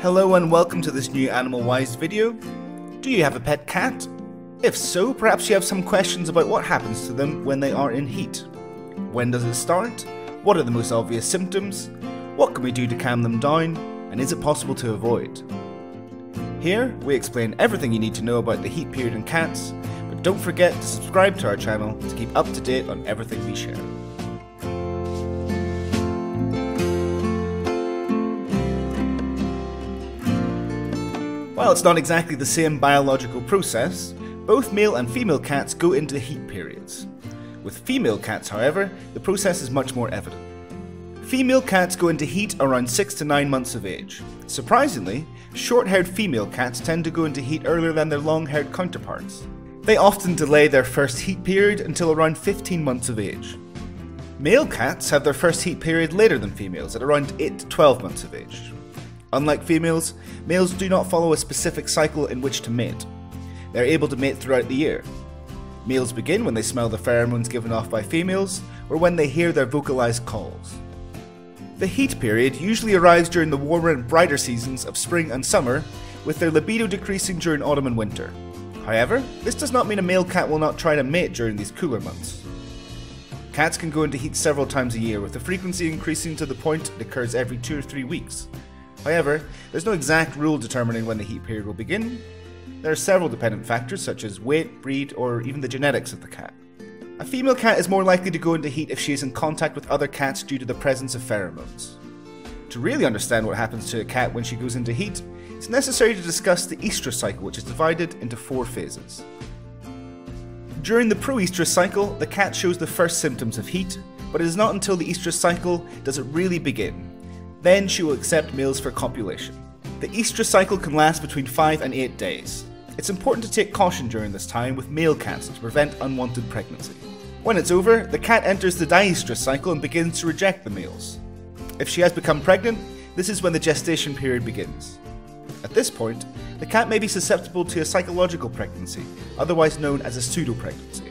Hello and welcome to this new AnimalWised video. Do you have a pet cat? If so, perhaps you have some questions about what happens to them when they are in heat. When does it start? What are the most obvious symptoms? What can we do to calm them down? And is it possible to avoid? Here, we explain everything you need to know about the heat period in cats, but don't forget to subscribe to our channel to keep up to date on everything we share. While it's not exactly the same biological process, both male and female cats go into heat periods. With female cats, however, the process is much more evident. Female cats go into heat around 6 to 9 months of age. Surprisingly, short haired female cats tend to go into heat earlier than their long haired counterparts. They often delay their first heat period until around 15 months of age. Male cats have their first heat period later than females, at around 8 to 12 months of age. Unlike females, males do not follow a specific cycle in which to mate. They are able to mate throughout the year. Males begin when they smell the pheromones given off by females, or when they hear their vocalized calls. The heat period usually arrives during the warmer and brighter seasons of spring and summer, with their libido decreasing during autumn and winter. However, this does not mean a male cat will not try to mate during these cooler months. Cats can go into heat several times a year, with the frequency increasing to the point it occurs every two or three weeks. However, there's no exact rule determining when the heat period will begin. There are several dependent factors such as weight, breed, or even the genetics of the cat. A female cat is more likely to go into heat if she is in contact with other cats due to the presence of pheromones. To really understand what happens to a cat when she goes into heat, it's necessary to discuss the estrous cycle, which is divided into four phases. During the proestrous cycle, the cat shows the first symptoms of heat, but it is not until the estrous cycle does it really begin, then she will accept males for copulation. The estrous cycle can last between 5 and 8 days. It's important to take caution during this time with male cats to prevent unwanted pregnancy. When it's over, the cat enters the diestrous cycle and begins to reject the males. If she has become pregnant, this is when the gestation period begins. At this point, the cat may be susceptible to a psychological pregnancy, otherwise known as a pseudo pregnancy.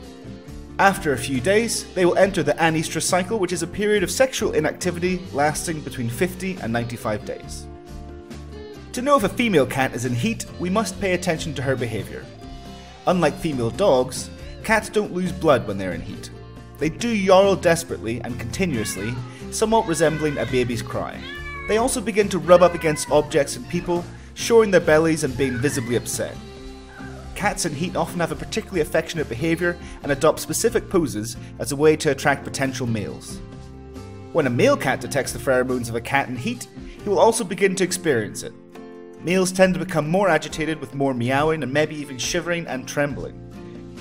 After a few days, they will enter the anestrus cycle, which is a period of sexual inactivity lasting between 50 and 95 days. To know if a female cat is in heat, we must pay attention to her behaviour. Unlike female dogs, cats don't lose blood when they're in heat. They do yarl desperately and continuously, somewhat resembling a baby's cry. They also begin to rub up against objects and people, showing their bellies and being visibly upset. Cats in heat often have a particularly affectionate behaviour and adopt specific poses as a way to attract potential males. When a male cat detects the pheromones of a cat in heat, he will also begin to experience it. Males tend to become more agitated with more meowing and maybe even shivering and trembling.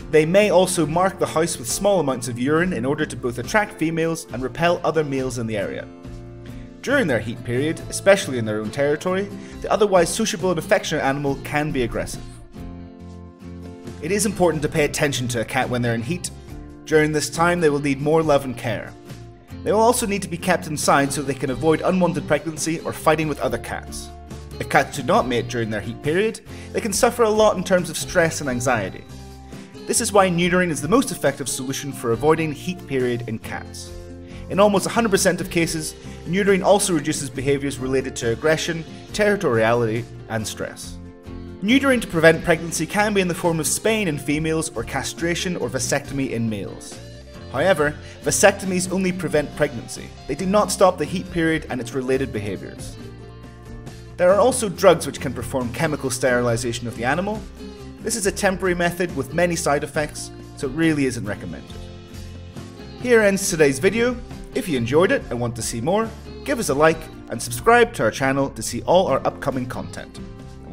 They may also mark the house with small amounts of urine in order to both attract females and repel other males in the area. During their heat period, especially in their own territory, the otherwise sociable and affectionate animal can be aggressive. It is important to pay attention to a cat when they're in heat. During this time, they will need more love and care. They will also need to be kept inside so they can avoid unwanted pregnancy or fighting with other cats. If cats do not mate during their heat period, they can suffer a lot in terms of stress and anxiety. This is why neutering is the most effective solution for avoiding heat period in cats. In almost 100% of cases, neutering also reduces behaviours related to aggression, territoriality, and stress. Neutering to prevent pregnancy can be in the form of spaying in females or castration or vasectomy in males. However, vasectomies only prevent pregnancy. They do not stop the heat period and its related behaviours. There are also drugs which can perform chemical sterilisation of the animal. This is a temporary method with many side effects, so it really isn't recommended. Here ends today's video. If you enjoyed it and want to see more, give us a like and subscribe to our channel to see all our upcoming content.